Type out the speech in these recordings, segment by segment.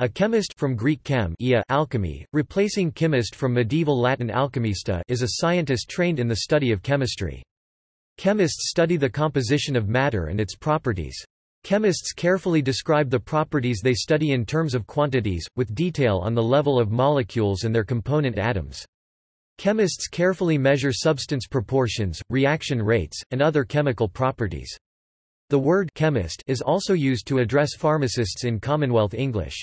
A chemist from Greek chem alchemy, replacing chymist from medieval Latin alchimista is a scientist trained in the study of chemistry. Chemists study the composition of matter and its properties. Chemists carefully describe the properties they study in terms of quantities, with detail on the level of molecules and their component atoms. Chemists carefully measure substance proportions, reaction rates, and other chemical properties. The word chemist is also used to address pharmacists in Commonwealth English.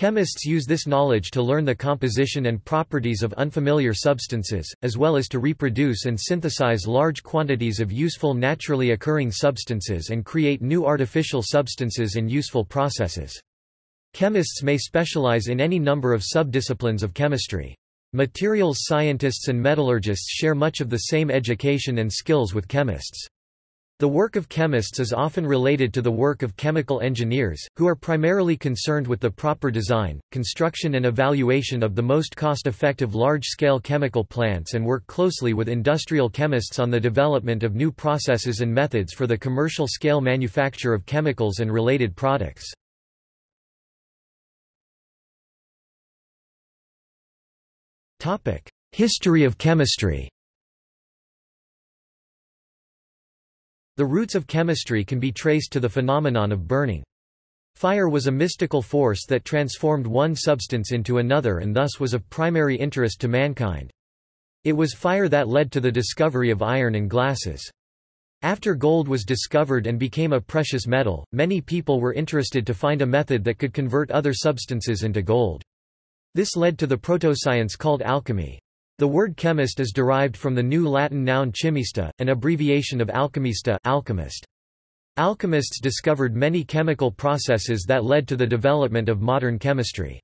Chemists use this knowledge to learn the composition and properties of unfamiliar substances, as well as to reproduce and synthesize large quantities of useful naturally occurring substances and create new artificial substances and useful processes. Chemists may specialize in any number of subdisciplines of chemistry. Materials scientists and metallurgists share much of the same education and skills with chemists. The work of chemists is often related to the work of chemical engineers, who are primarily concerned with the proper design, construction and evaluation of the most cost-effective large-scale chemical plants and work closely with industrial chemists on the development of new processes and methods for the commercial-scale manufacture of chemicals and related products. History of chemistry The roots of chemistry can be traced to the phenomenon of burning. Fire was a mystical force that transformed one substance into another and thus was of primary interest to mankind. It was fire that led to the discovery of iron and glasses. After gold was discovered and became a precious metal, many people were interested to find a method that could convert other substances into gold. This led to the proto-science called alchemy. The word chemist is derived from the New Latin noun chimista, an abbreviation of alchimista alchemist. Alchemists discovered many chemical processes that led to the development of modern chemistry.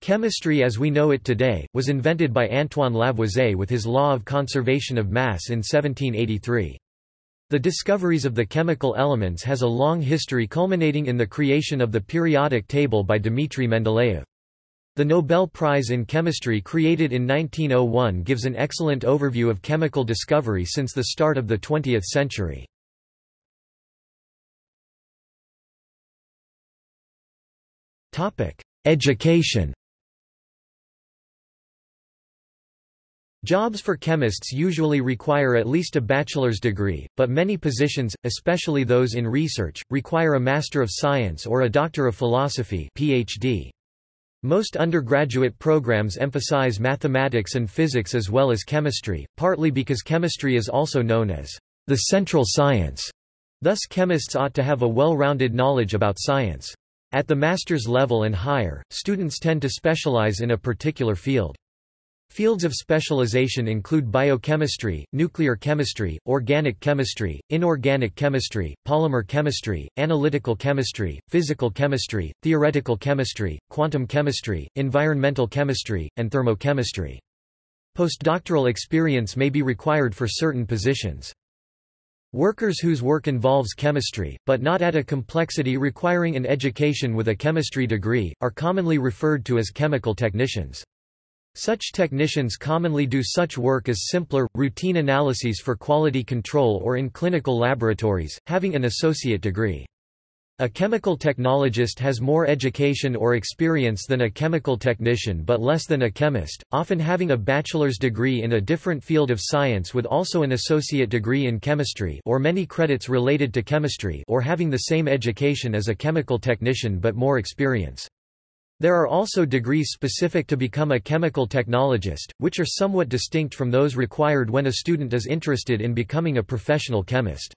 Chemistry as we know it today, was invented by Antoine Lavoisier with his law of conservation of mass in 1783. The discoveries of the chemical elements has a long history culminating in the creation of the periodic table by Dmitry Mendeleev. The Nobel Prize in Chemistry created in 1901 gives an excellent overview of chemical discovery since the start of the 20th century. Education Jobs for chemists usually require at least a bachelor's degree, but many positions, especially those in research, require a Master of Science or a Doctor of Philosophy PhD. Most undergraduate programs emphasize mathematics and physics as well as chemistry, partly because chemistry is also known as the central science. Thus chemists ought to have a well-rounded knowledge about science. At the master's level and higher, students tend to specialize in a particular field. Fields of specialization include biochemistry, nuclear chemistry, organic chemistry, inorganic chemistry, polymer chemistry, analytical chemistry, physical chemistry, theoretical chemistry, quantum chemistry, environmental chemistry, and thermochemistry. Postdoctoral experience may be required for certain positions. Workers whose work involves chemistry, but not at a complexity requiring an education with a chemistry degree, are commonly referred to as chemical technicians. Such technicians commonly do such work as simpler, routine analyses for quality control or in clinical laboratories, having an associate degree. A chemical technologist has more education or experience than a chemical technician but less than a chemist, often having a bachelor's degree in a different field of science with also an associate degree in chemistry or many credits related to chemistry or having the same education as a chemical technician but more experience. There are also degrees specific to become a chemical technologist, which are somewhat distinct from those required when a student is interested in becoming a professional chemist.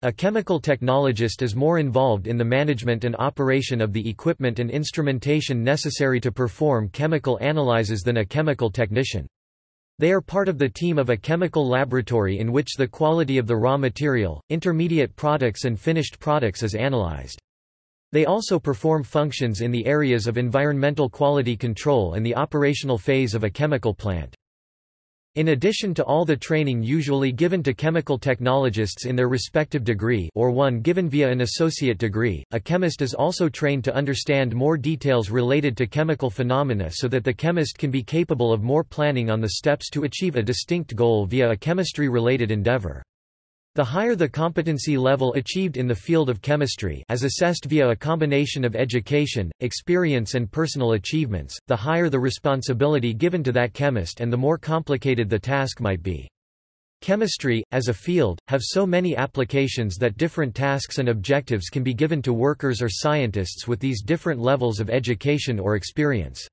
A chemical technologist is more involved in the management and operation of the equipment and instrumentation necessary to perform chemical analyses than a chemical technician. They are part of the team of a chemical laboratory in which the quality of the raw material, intermediate products and finished products is analyzed. They also perform functions in the areas of environmental quality control and the operational phase of a chemical plant. In addition to all the training usually given to chemical technologists in their respective degree or one given via an associate degree, a chemist is also trained to understand more details related to chemical phenomena so that the chemist can be capable of more planning on the steps to achieve a distinct goal via a chemistry-related endeavor. The higher the competency level achieved in the field of chemistry as assessed via a combination of education, experience and personal achievements, the higher the responsibility given to that chemist and the more complicated the task might be. Chemistry, as a field, have so many applications that different tasks and objectives can be given to workers or scientists with these different levels of education or experience.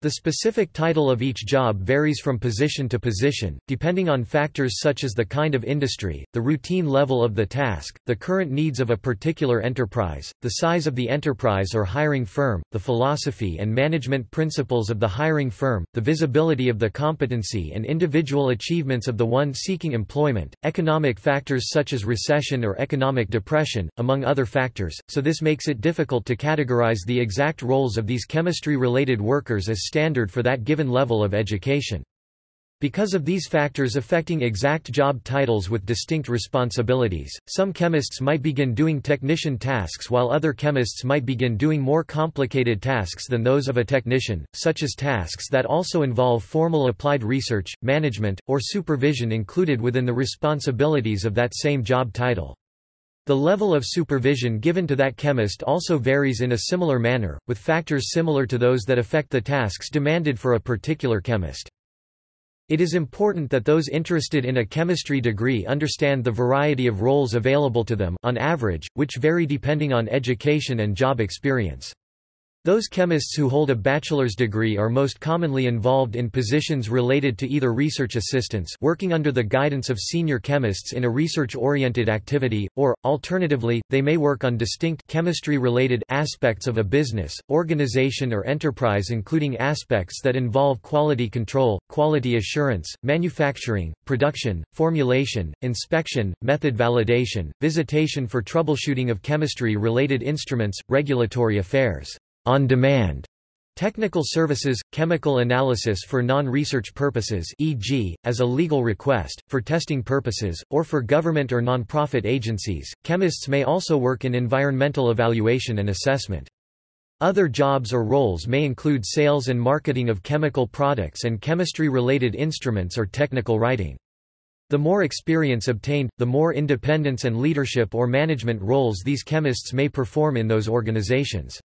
The specific title of each job varies from position to position, depending on factors such as the kind of industry, the routine level of the task, the current needs of a particular enterprise, the size of the enterprise or hiring firm, the philosophy and management principles of the hiring firm, the visibility of the competency and individual achievements of the one seeking employment, economic factors such as recession or economic depression, among other factors, so this makes it difficult to categorize the exact roles of these chemistry-related workers as standard for that given level of education. Because of these factors affecting exact job titles with distinct responsibilities, some chemists might begin doing technician tasks while other chemists might begin doing more complicated tasks than those of a technician, such as tasks that also involve formal applied research, management, or supervision included within the responsibilities of that same job title. The level of supervision given to that chemist also varies in a similar manner, with factors similar to those that affect the tasks demanded for a particular chemist. It is important that those interested in a chemistry degree understand the variety of roles available to them, on average, which vary depending on education and job experience. Those chemists who hold a bachelor's degree are most commonly involved in positions related to either research assistants working under the guidance of senior chemists in a research-oriented activity, or, alternatively, they may work on distinct chemistry-related aspects of a business, organization or enterprise including aspects that involve quality control, quality assurance, manufacturing, production, formulation, inspection, method validation, visitation for troubleshooting of chemistry-related instruments, regulatory affairs on demand Technical services, chemical analysis for non-research purposes e.g., as a legal request, for testing purposes, or for government or non-profit agencies. Chemists may also work in environmental evaluation and assessment. Other jobs or roles may include sales and marketing of chemical products and chemistry-related instruments or technical writing. The more experience obtained, the more independence and leadership or management roles these chemists may perform in those organizations.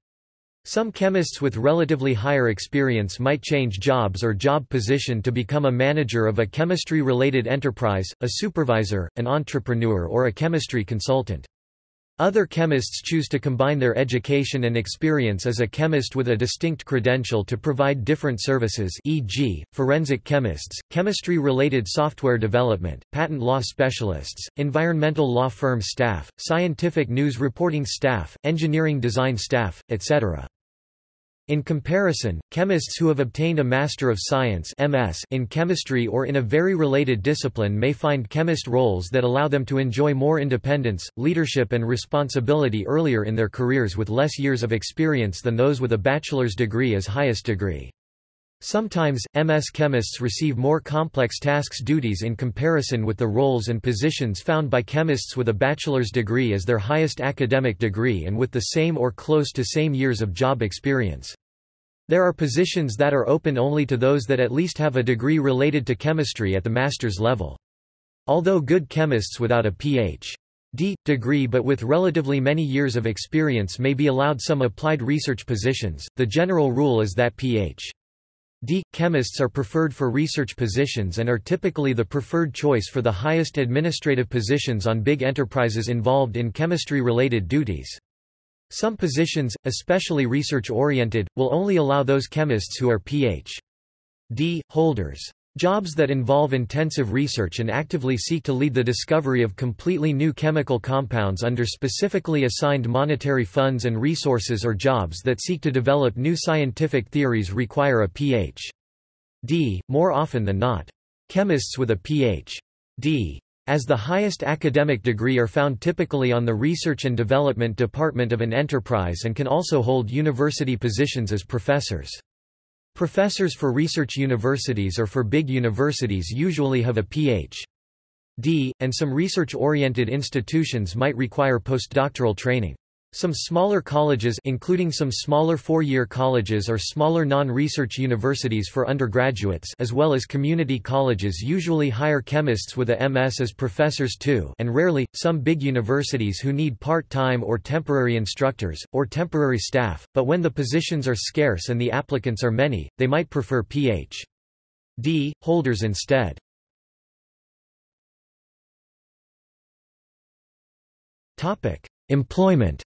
Some chemists with relatively higher experience might change jobs or job position to become a manager of a chemistry-related enterprise, a supervisor, an entrepreneur or a chemistry consultant. Other chemists choose to combine their education and experience as a chemist with a distinct credential to provide different services e.g., forensic chemists, chemistry-related software development, patent law specialists, environmental law firm staff, scientific news reporting staff, engineering design staff, etc. In comparison, chemists who have obtained a Master of Science MS in chemistry or in a very related discipline may find chemist roles that allow them to enjoy more independence, leadership and responsibility earlier in their careers with less years of experience than those with a bachelor's degree as highest degree. Sometimes, MS chemists receive more complex tasks duties in comparison with the roles and positions found by chemists with a bachelor's degree as their highest academic degree and with the same or close to same years of job experience. There are positions that are open only to those that at least have a degree related to chemistry at the master's level. Although good chemists without a Ph.D. degree but with relatively many years of experience may be allowed some applied research positions, the general rule is that Ph.D. chemists are preferred for research positions and are typically the preferred choice for the highest administrative positions on big enterprises involved in chemistry-related duties. Some positions, especially research-oriented, will only allow those chemists who are Ph.D. holders. Jobs that involve intensive research and actively seek to lead the discovery of completely new chemical compounds under specifically assigned monetary funds and resources or jobs that seek to develop new scientific theories require a Ph.D., more often than not. Chemists with a Ph.D as the highest academic degree are found typically on the research and development department of an enterprise and can also hold university positions as professors. Professors for research universities or for big universities usually have a Ph.D., and some research-oriented institutions might require postdoctoral training. Some smaller colleges including some smaller four-year colleges or smaller non-research universities for undergraduates as well as community colleges usually hire chemists with a MS as professors too and rarely, some big universities who need part-time or temporary instructors, or temporary staff, but when the positions are scarce and the applicants are many, they might prefer Ph.D. holders instead. Employment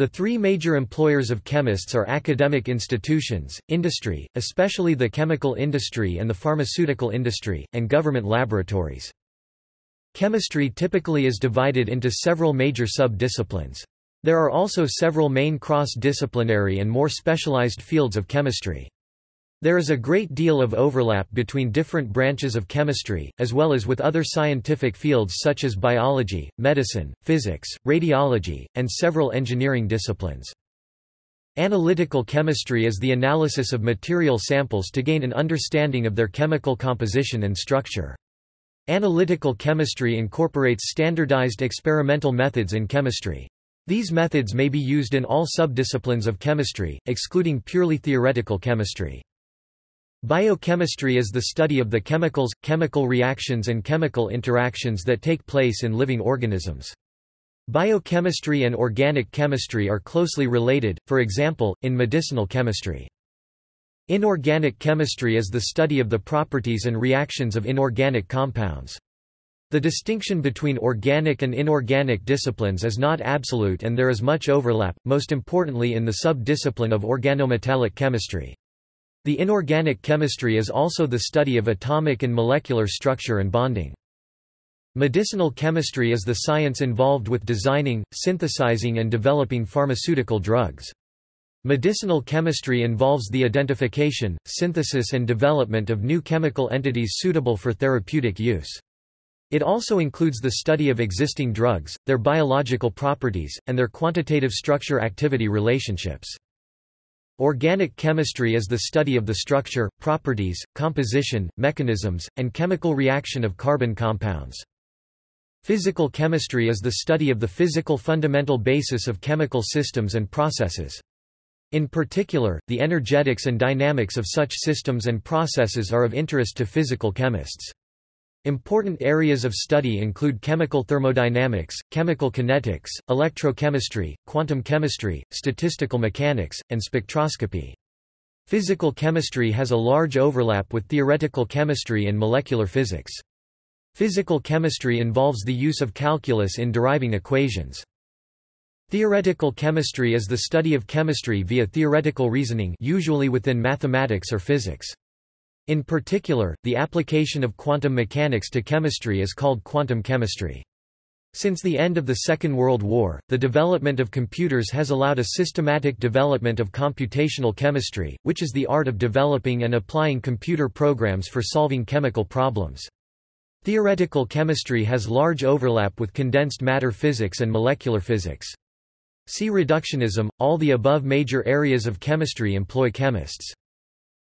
The three major employers of chemists are academic institutions, industry, especially the chemical industry and the pharmaceutical industry, and government laboratories. Chemistry typically is divided into several major sub-disciplines. There are also several main cross-disciplinary and more specialized fields of chemistry. There is a great deal of overlap between different branches of chemistry, as well as with other scientific fields such as biology, medicine, physics, radiology, and several engineering disciplines. Analytical chemistry is the analysis of material samples to gain an understanding of their chemical composition and structure. Analytical chemistry incorporates standardized experimental methods in chemistry. These methods may be used in all subdisciplines of chemistry, excluding purely theoretical chemistry. Biochemistry is the study of the chemicals, chemical reactions and chemical interactions that take place in living organisms. Biochemistry and organic chemistry are closely related, for example, in medicinal chemistry. Inorganic chemistry is the study of the properties and reactions of inorganic compounds. The distinction between organic and inorganic disciplines is not absolute and there is much overlap, most importantly in the sub-discipline of organometallic chemistry. The inorganic chemistry is also the study of atomic and molecular structure and bonding. Medicinal chemistry is the science involved with designing, synthesizing and developing pharmaceutical drugs. Medicinal chemistry involves the identification, synthesis and development of new chemical entities suitable for therapeutic use. It also includes the study of existing drugs, their biological properties, and their quantitative structure-activity relationships. Organic chemistry is the study of the structure, properties, composition, mechanisms, and chemical reaction of carbon compounds. Physical chemistry is the study of the physical fundamental basis of chemical systems and processes. In particular, the energetics and dynamics of such systems and processes are of interest to physical chemists. Important areas of study include chemical thermodynamics, chemical kinetics, electrochemistry, quantum chemistry, statistical mechanics, and spectroscopy. Physical chemistry has a large overlap with theoretical chemistry and molecular physics. Physical chemistry involves the use of calculus in deriving equations. Theoretical chemistry is the study of chemistry via theoretical reasoning usually within mathematics or physics. In particular, the application of quantum mechanics to chemistry is called quantum chemistry. Since the end of the Second World War, the development of computers has allowed a systematic development of computational chemistry, which is the art of developing and applying computer programs for solving chemical problems. Theoretical chemistry has large overlap with condensed matter physics and molecular physics. See reductionism, all the above major areas of chemistry employ chemists.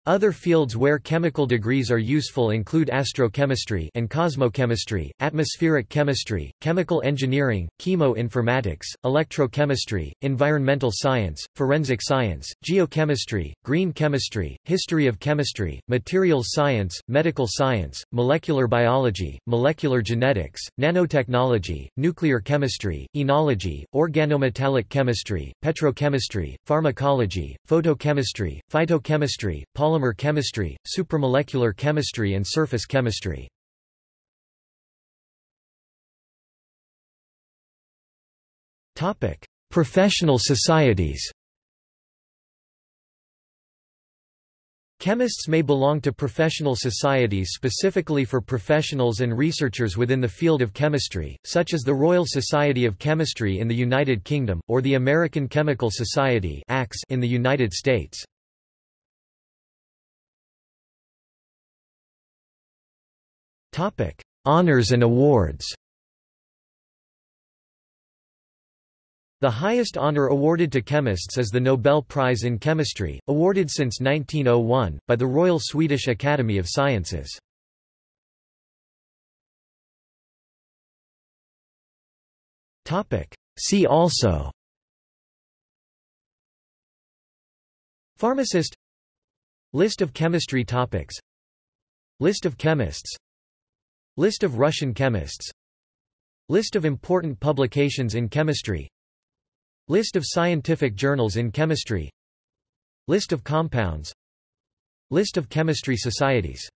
Other fields where chemical degrees are useful include astrochemistry and cosmochemistry, atmospheric chemistry, chemical engineering, chemoinformatics, electrochemistry, environmental science, forensic science, geochemistry, green chemistry, history of chemistry, materials science, medical science, molecular biology, molecular genetics, nanotechnology, nuclear chemistry, enology, organometallic chemistry, petrochemistry, pharmacology, photochemistry, phytochemistry, polymer polymer chemistry, supramolecular chemistry and surface chemistry. Professional societies Chemists may belong to professional societies specifically for professionals and researchers within the field of chemistry, such as the Royal Society of Chemistry in the United Kingdom, or the American Chemical Society in the United States. Honours and awards. The highest honor awarded to chemists is the Nobel Prize in Chemistry, awarded since 1901, by the Royal Swedish Academy of Sciences. See also. Pharmacist. List of chemistry topics. List of chemists List of Russian chemists. List of important publications in chemistry. List of scientific journals in chemistry. List of compounds. List of chemistry societies